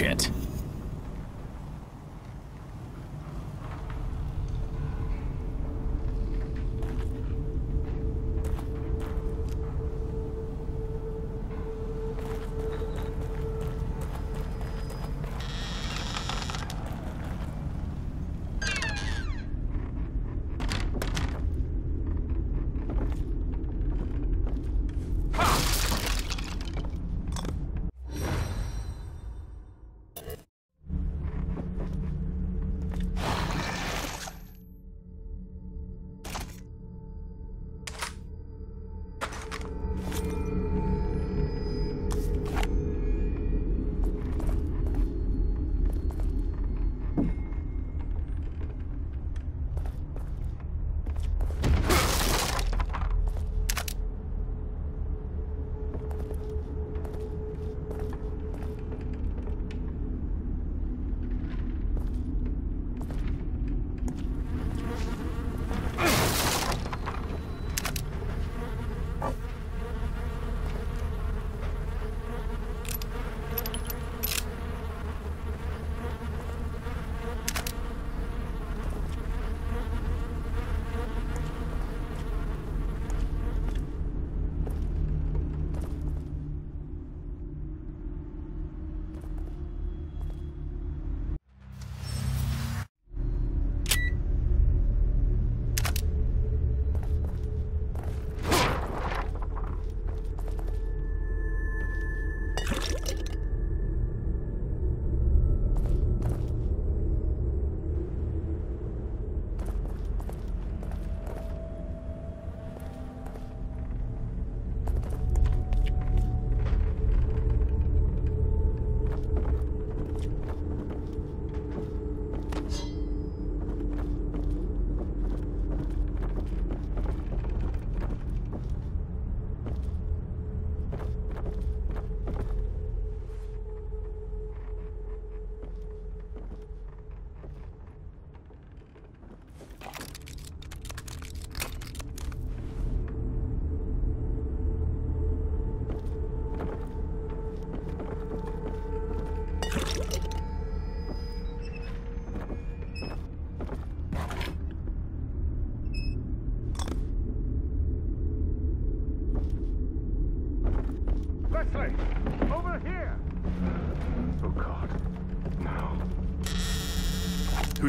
Shit.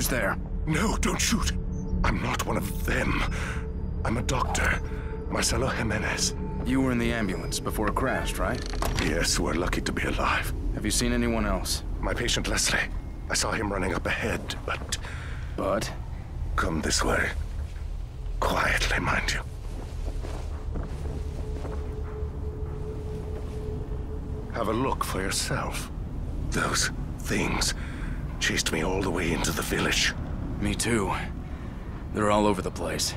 Who's there? No, don't shoot! I'm not one of them. I'm a doctor. Marcelo Jimenez. You were in the ambulance before it crashed, right? Yes, we're lucky to be alive. Have you seen anyone else? My patient Leslie. I saw him running up ahead, but But? come this way. Quietly, mind you. Have a look for yourself. Those things chased me all the way into the village. Me too. They're all over the place.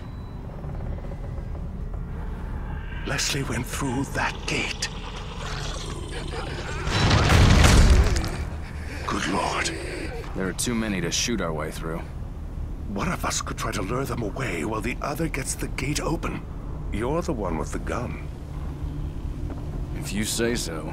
Leslie went through that gate. Good lord. There are too many to shoot our way through. One of us could try to lure them away while the other gets the gate open. You're the one with the gun. If you say so.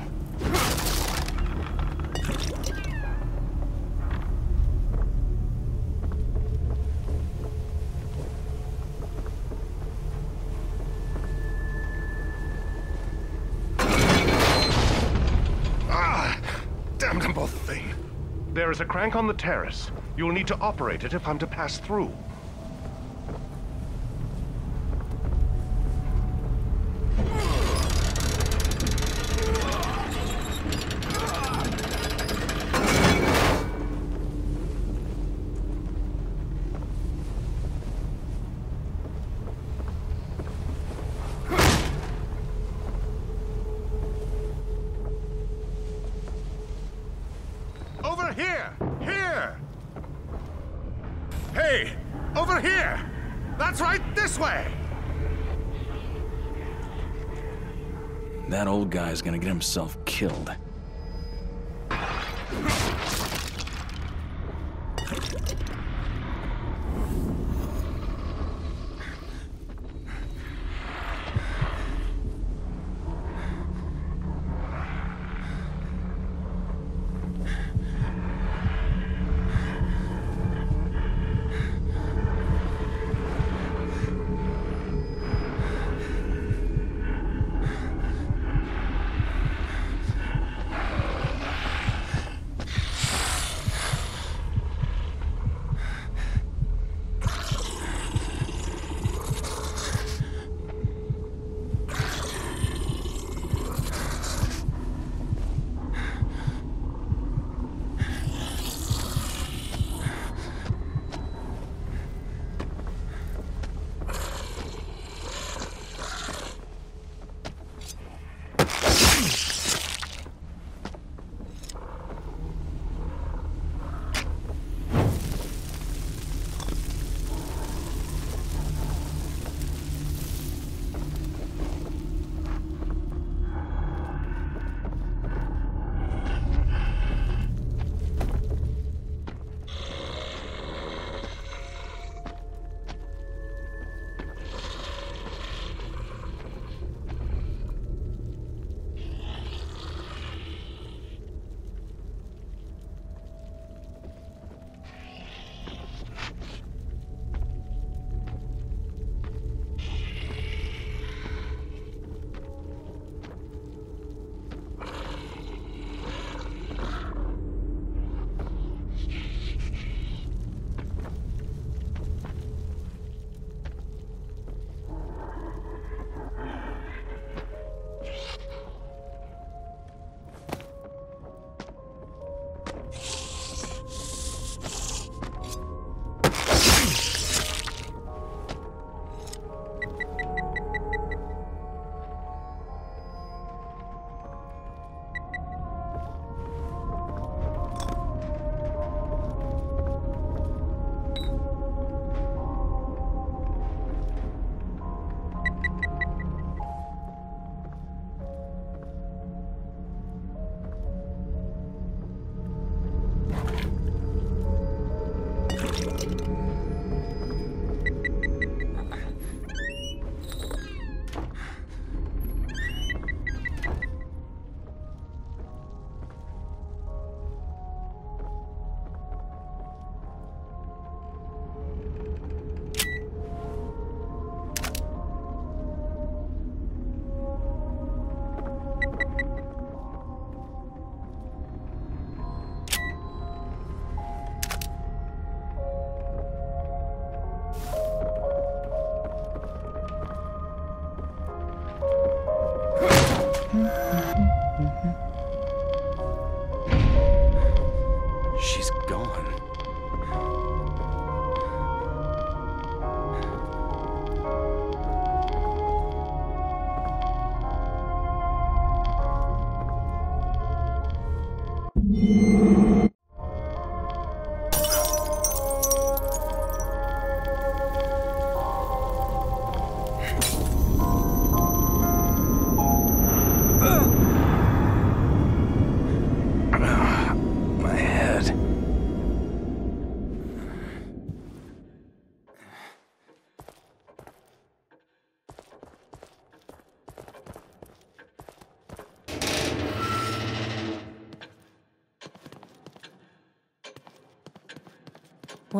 A crank on the terrace. You'll need to operate it if I'm to pass through. That old guy's gonna get himself killed. My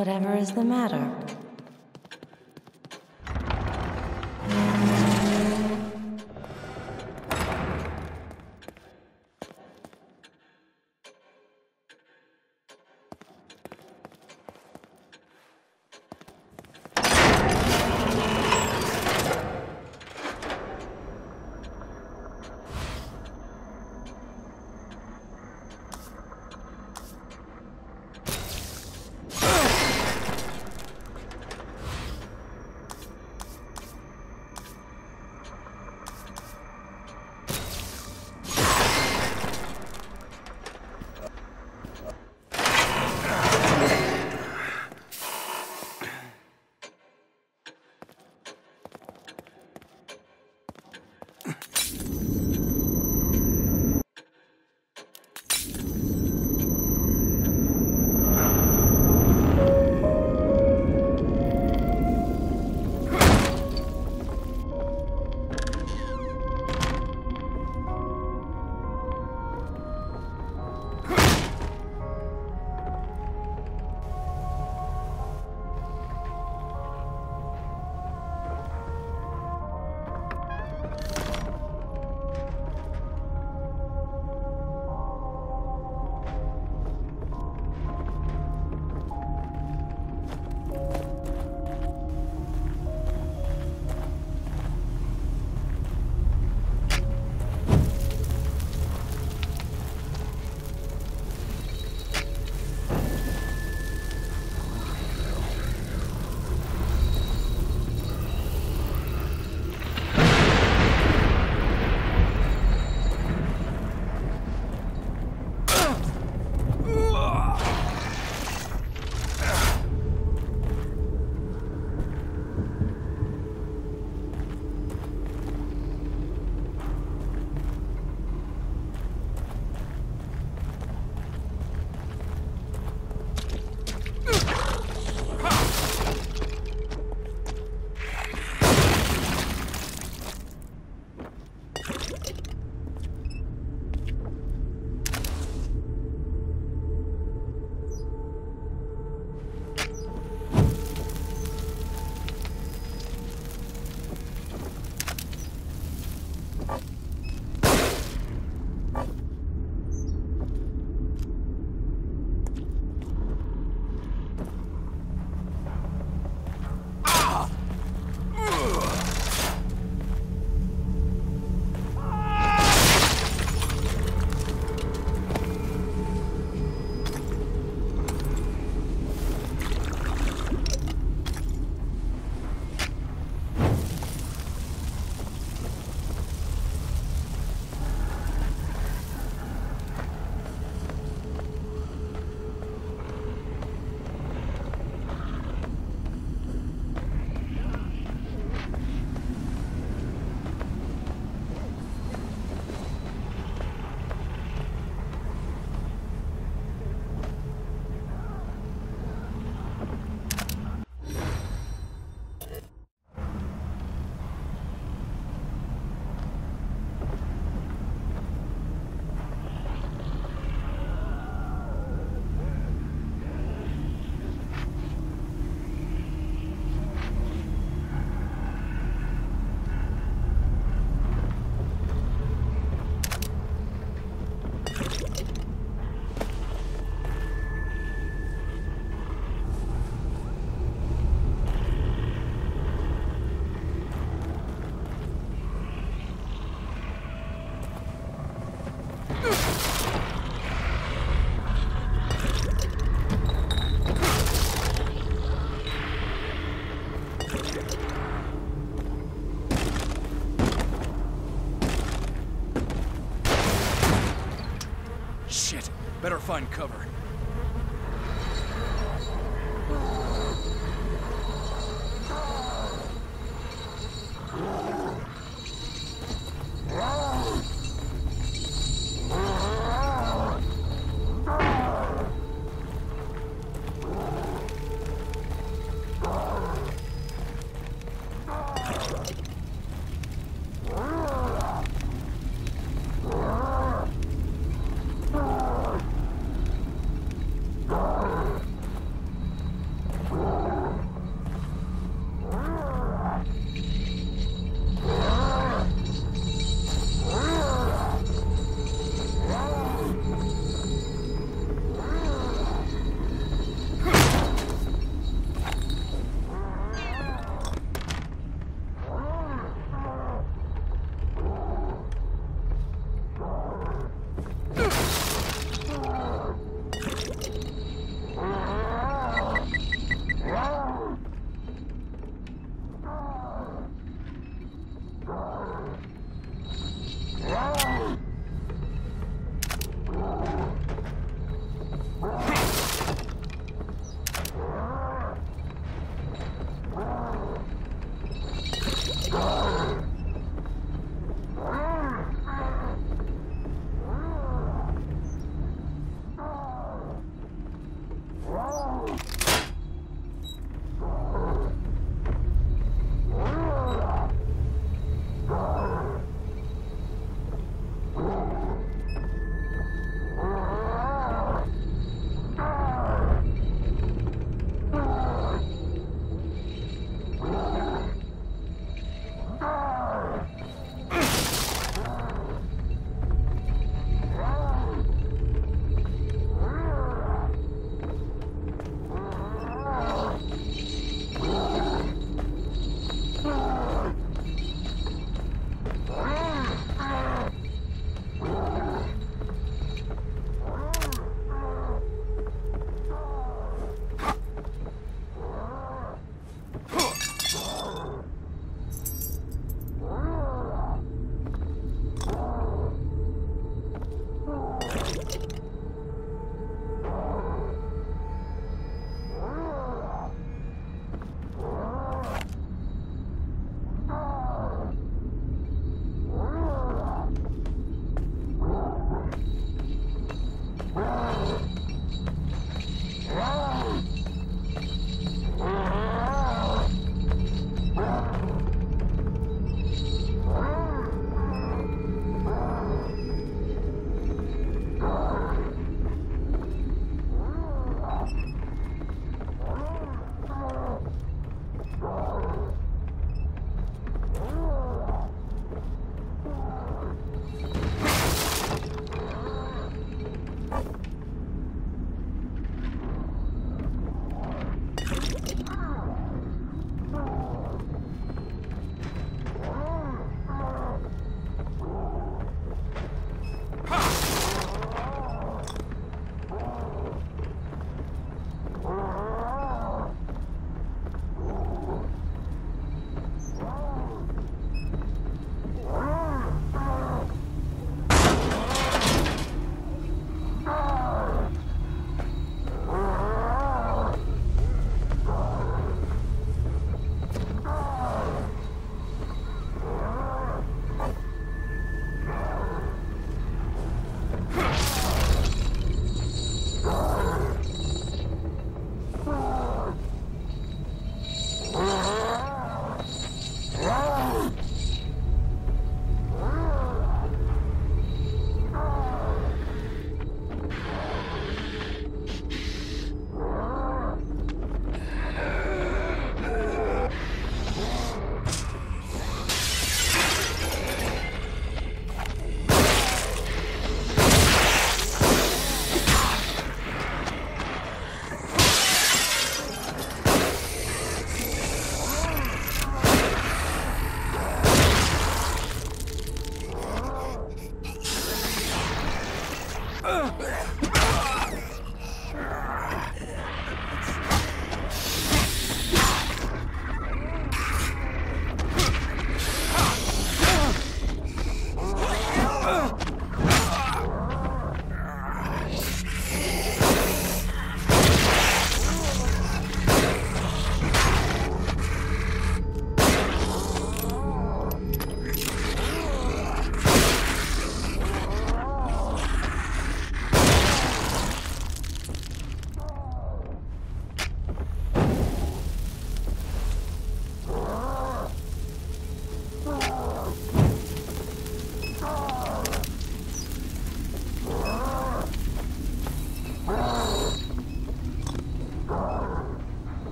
Whatever is the matter?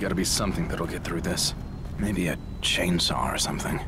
Gotta be something that'll get through this. Maybe a chainsaw or something.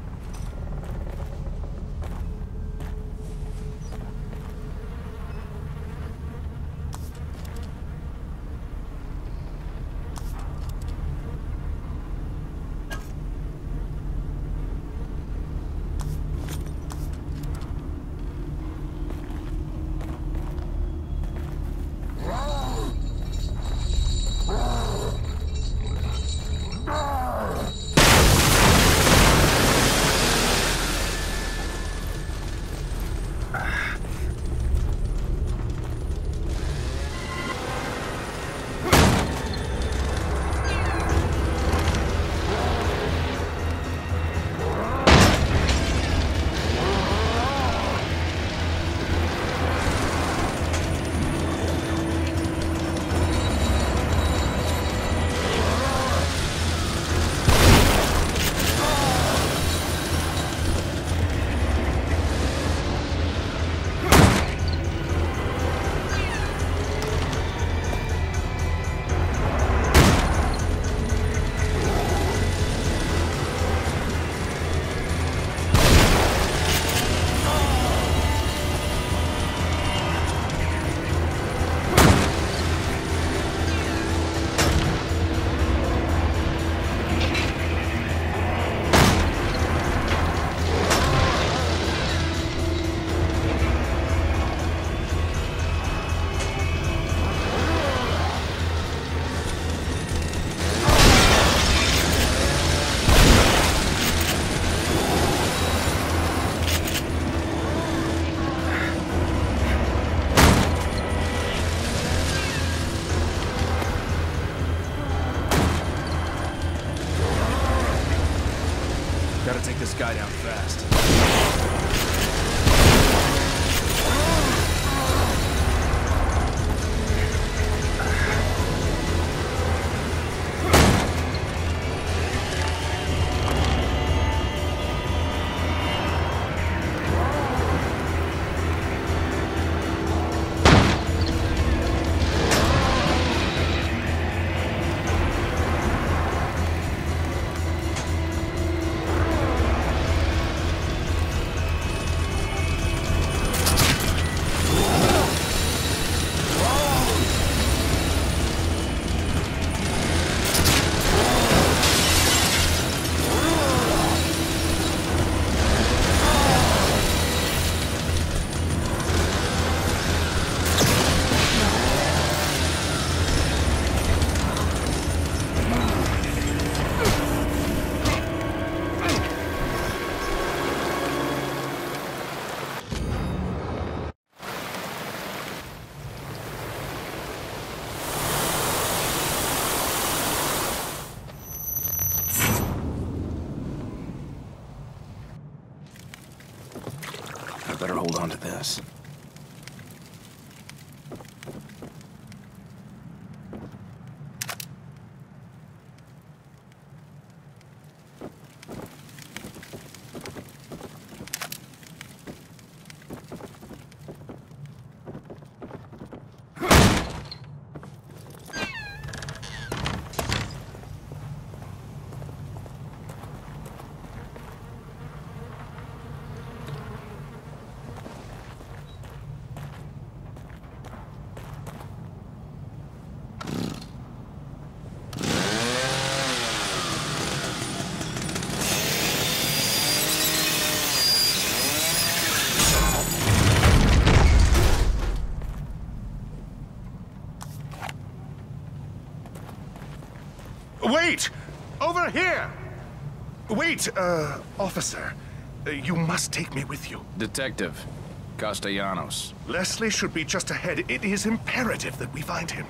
Guy down to this. Wait! Over here! Wait, uh, officer. Uh, You must take me with you. Detective, Castellanos. Leslie should be just ahead. It is imperative that we find him.